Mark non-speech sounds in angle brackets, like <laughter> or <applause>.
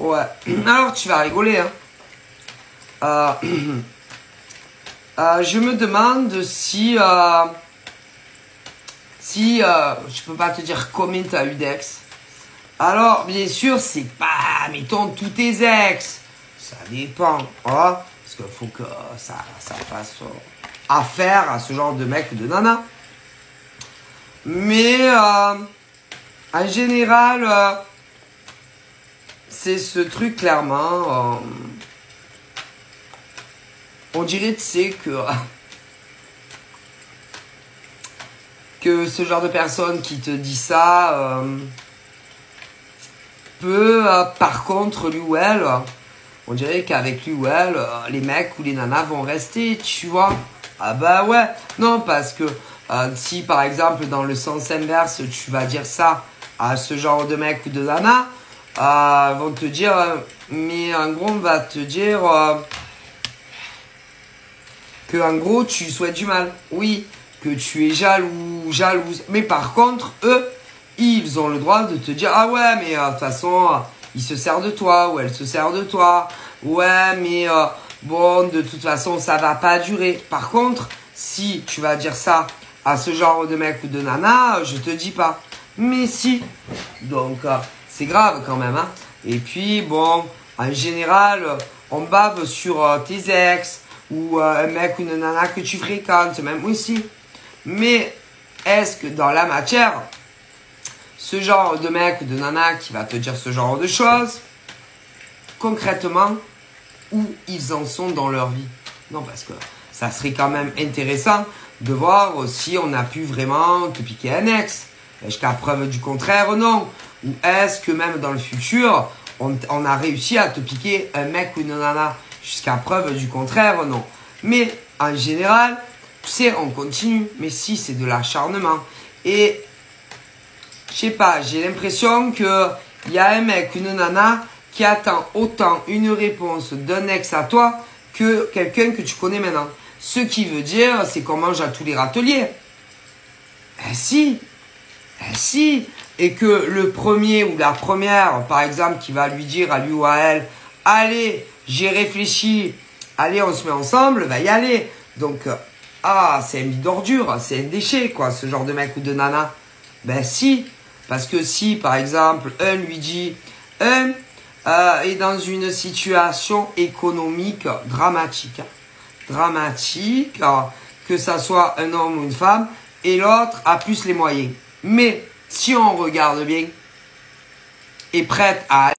Ouais. <clears throat> Alors, tu vas rigoler, hein. Euh, <clears throat> euh, je me demande si... Euh, si... Je peux pas te dire combien tu as eu d'ex. Alors, bien sûr, c'est pas, mettons, tous tes ex. Ça dépend, hein. Parce qu'il faut que ça, ça fasse affaire à ce genre de mec ou de nana. Mais, en général c'est ce truc clairement. Euh, on dirait, tu sais, que. <laughs> que ce genre de personne qui te dit ça euh, peut, euh, par contre, lui ou elle, on dirait qu'avec lui ou elle, les mecs ou les nanas vont rester, tu vois. Ah bah ouais, non, parce que si par exemple dans le sens inverse, tu vas dire ça à ce genre de mec ou de nana, euh, vont te dire, euh, mais en gros, on va te dire euh, que en gros, tu souhaites du mal. Oui, que tu es jaloux, jalouse. Mais par contre, eux, ils ont le droit de te dire, ah ouais, mais de toute façon, il se sert de toi ou elle se sert de toi. Ouais, mais bon, de toute façon, ça va pas durer. Par contre, si tu vas dire ça à ce genre de mec ou de nana, je te dis pas. Mais si. Donc, c'est grave quand même. Hein. Et puis, bon, en général, on bave sur euh, tes ex ou euh, un mec ou une nana que tu fréquentes, même aussi. Mais est-ce que dans la matière, ce genre de mec ou de nana qui va te dire ce genre de choses, concrètement, où ils en sont dans leur vie? Non, parce que ça serait quand même intéressant de voir si on a pu vraiment te piquer un ex. Jusqu'à preuve du contraire, non. Ou est-ce que même dans le futur, on, a réussi à te piquer un mec ou une nana jusqu'à preuve du contraire Non. Mais en général, tu sais, on continue. Mais si, c'est de l'acharnement. Et je sais pas, j'ai l'impression que il y a un mec, une nana qui attend autant une réponse d'un ex à toi que quelqu'un que tu connais maintenant. Ce qui veut dire, c'est qu'on mange à tous les râteliers. Eh si, si, et que le premier ou la première, par exemple, qui va lui dire à lui ou à elle, allez, j'ai réfléchi, allez, on se met ensemble, va y aller. Donc, euh, ah, c'est un lit d'ordure, c'est un déchet, quoi, ce genre de mec ou de nana. Ben si, parce que si, par exemple, un lui dit, un euh, est dans une situation économique dramatique, dramatique, que ça soit un homme ou une femme, et l'autre a plus les moyens. Mais si on regarde bien, est prête à